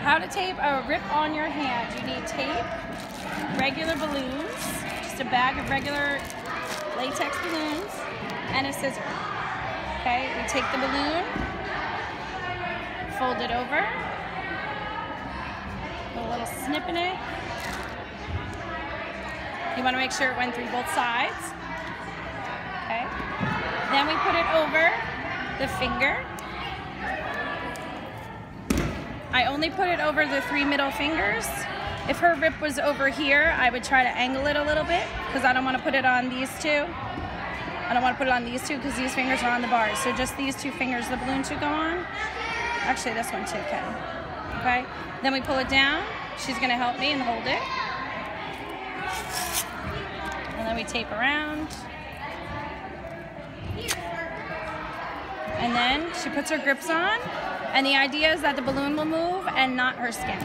How to tape a rip on your hand. You need tape, regular balloons, just a bag of regular latex balloons, and a scissor. Okay, we take the balloon, fold it over, put a little snip in it. You want to make sure it went through both sides. Okay. Then we put it over the finger. I only put it over the three middle fingers. If her rip was over here, I would try to angle it a little bit because I don't want to put it on these two. I don't want to put it on these two because these fingers are on the bars. So just these two fingers the balloon should go on. Actually, this one too can. Okay? Then we pull it down. She's going to help me and hold it. And then we tape around. And then she puts her grips on. And the idea is that the balloon will move and not her skin.